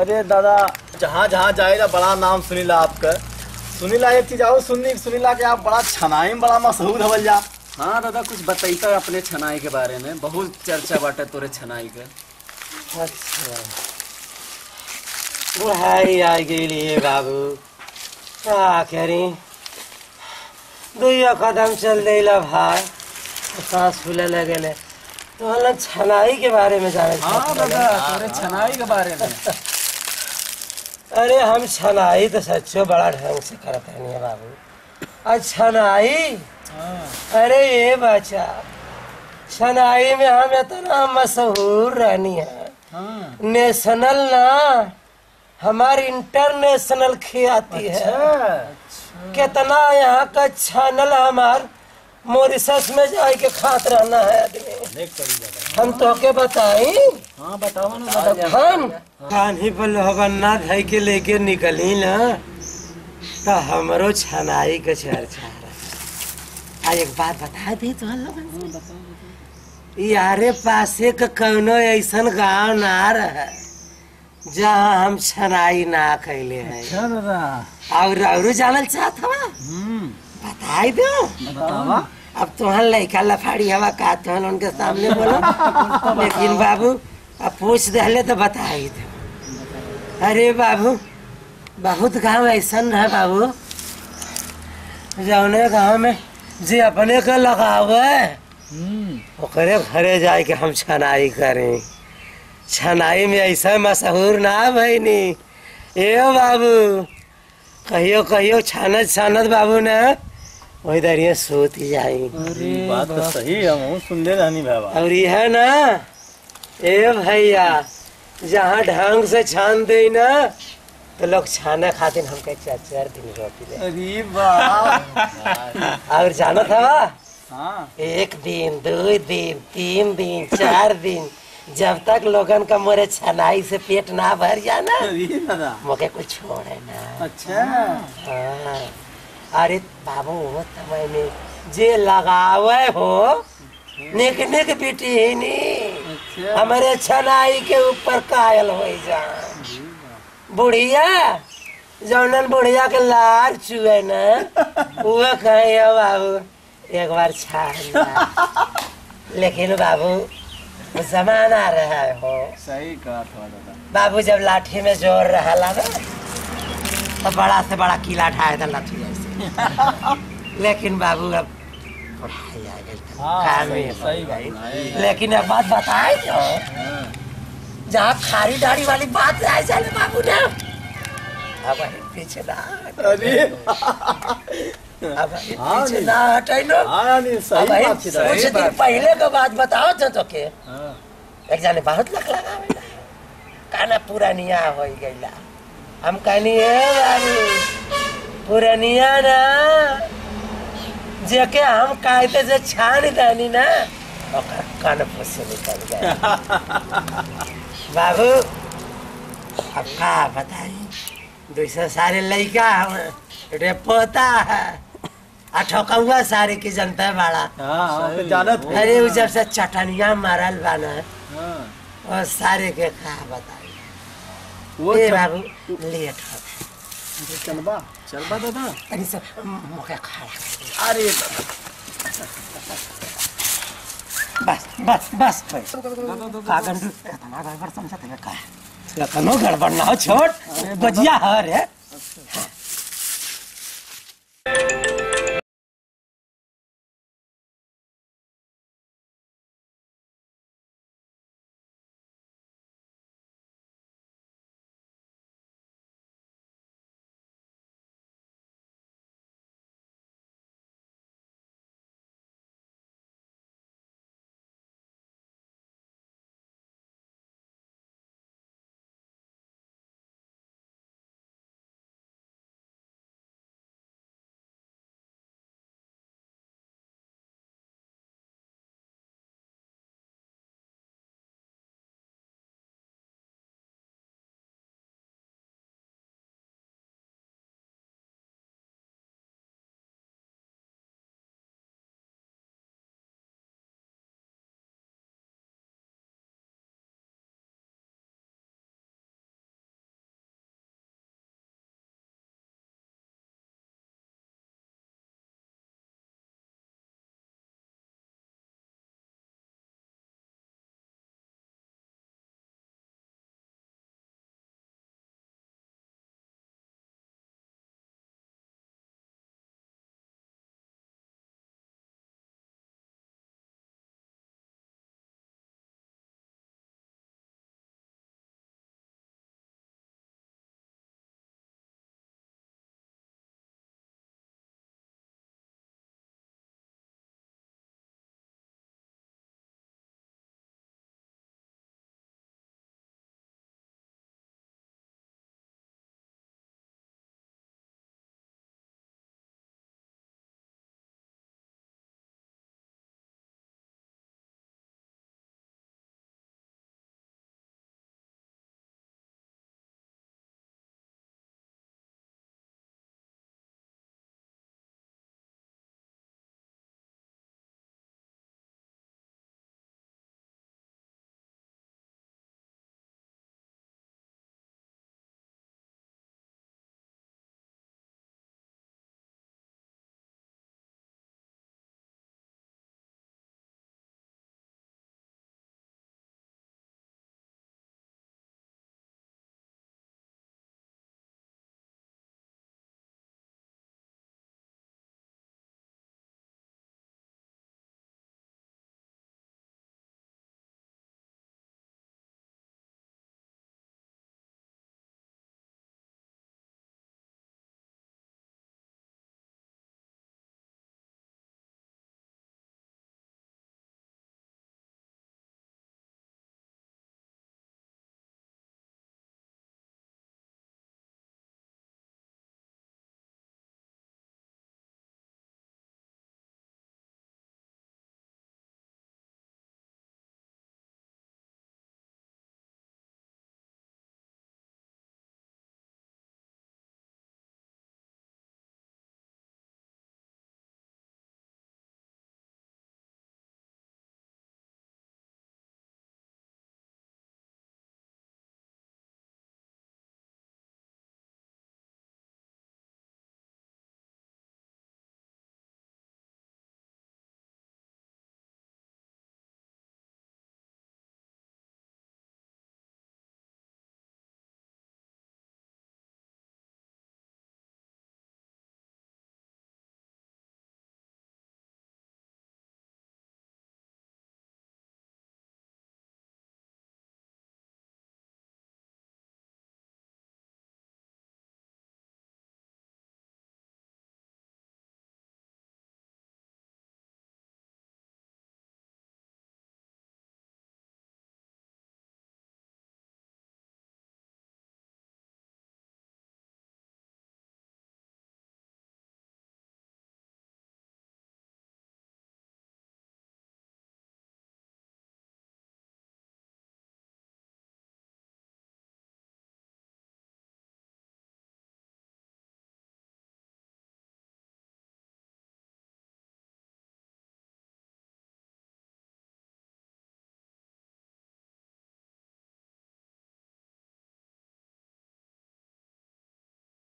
अरे दादा जहाँ जहाँ जाएगा बड़ा नाम सुनीला आपका। सुनीला एक चीज़ आओ सुनी सुनीला के आप बड़ा छनाई में बड़ा मशहूर हवल जा हाँ दादा कुछ बताइता अपने छनाई के बारे में। बहुत चर्चा बाटे तोरे छनाई के। अच्छा। बुढ़ाई आ है बाबू। का करी? दुइयो कदम चल देला भाई। सांस फूले लगेले तो हम छनाई के बारे में जाने हाँ दादा तोरे छनाई के बारे में। अरे हम छनाई तो सच्चो बड़ा ढंग से करते हैं बाबू। और छनाई? अरे ये बच्चा छनाई में हम इतना मशहूर रहनी है। नेशनल ना हमारी इंटरनेशनल खियाती है। कितना यहाँ का चैनल हमार। मोरिशस में जाए के खात रहना है आदमी। हम तो के बताई हाँ बताओ ना हम कान्ही पर लोहबन्ना धई के लेके निकली ना तो हमरो छनाई के चर्चा। आ एक बात बता दी तो लोगन यारे पासे का कौनो ऐसन गाँव ना रहे जहाँ हम छनाई ना कैले हैं। अच्छा और और जानल चाहत हवा? बताई दो बतावा अब तुहर लड़का लफाड़ी हवा का तुहन उनके सामने बोलो। लेकिन बाबू अब पूछ दहले तो बताई दो अरे बाबू बहुत गाँव ऐसा है बाबू जौने गाँव में जे अपने के लगावे ओकरे घरे जाए के हम छनाई करें। छनाई में ऐसा मशहूर ना भईनी ए बाबू कहियो कहियो छानत छानत बाबू ने। वही दरिया सोत जाई बात तो सही है हम सुन ले रहनी बाबा। और यह ना ए भैया जहाँ ढंग से छान दे ना तो लोग छाने खातिर हमके चार चार दिन रोटी दे। अरे वाह और जाना था? हाँ। एक दिन दो दिन तीन दिन चार दिन जब तक लोगन का मोरे छनाई से पेट ना भर जाना मोके कुछ छोड़े ना। अच्छा। हाँ। अरे बाबू समय में जे लगावे हो निक निक बेटी ही नी। हमारे छनाई के ऊपर कायल हो जा बुढ़िया जौनन बुढ़िया के लार चुए न वो कहे "ओ बाबू एक बार छान ला।" लेकिन बाबू जमाना रहा हो। सही कहा बाबू जब लाठी में ज़ोर रहा ना तो बड़ा से बड़ा किला ढाए था लाठी लेकिन बाबू अब लेकिन अब बात बताए जहाँ खारी दाढ़ी वाली बात चले बाबू ने अब पीछे ना अरे अब पीछे ना हटाई लो अब कुछ दिन पहले बात बताओ तो तो के एक जाने बहुत लग लगा काना पूरा निया हो गई हम कहनी है बाबू पुरानिया ना। जेके हम कायदे से छान दानी ना ओकर कान से निकल गए। बाबू अब का बताई? दूसरे सारे लड़का हम रे पोता है। आ ठोकौआ सारे की जनता है बड़ा हाँ हाँ तो जानत अरे उ जब से चटनिया मारल बा ना हाँ। और सारे के का बताई? वो बाबू लेट चलबा चलबा दादा अरे सर मुखे खाड़ा अरे बस बस बस भाई। कागन खतरनाक गड़बड़ समझते क्या कनो गड़बड़ ना हो छोड़ बजिया हर है।